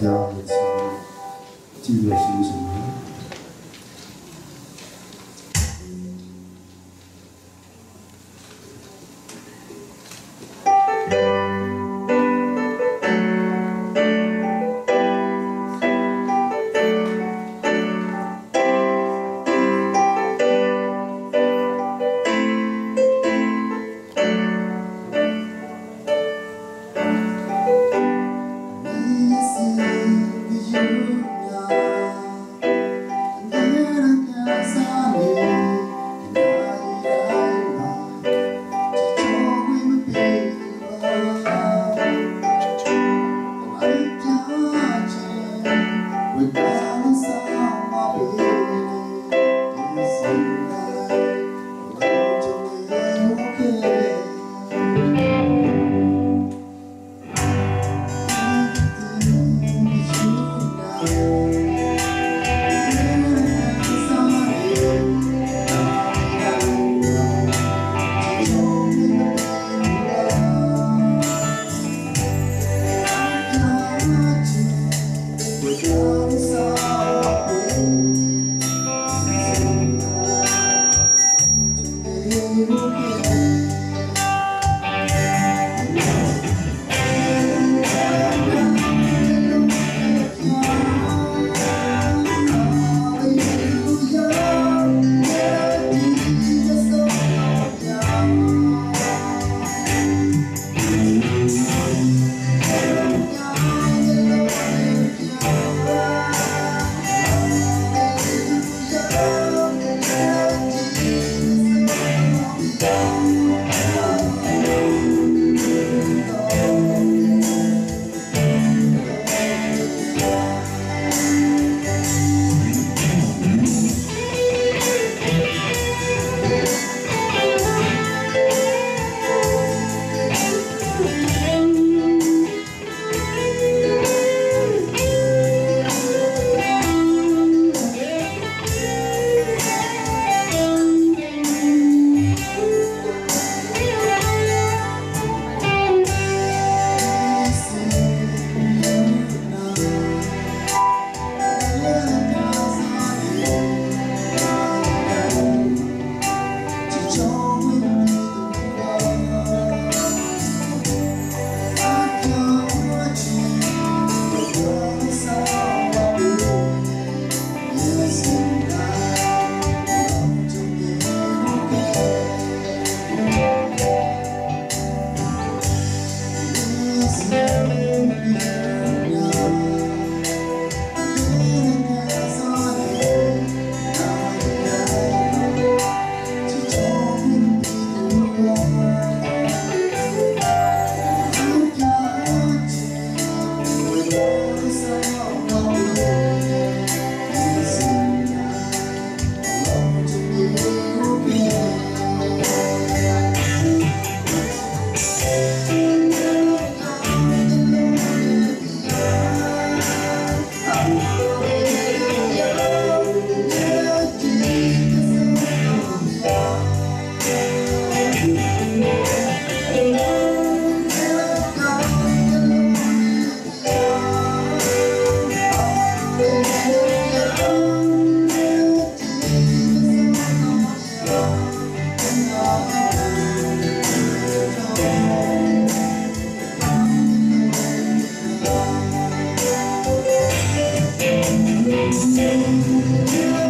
家也是记入了些什么？Música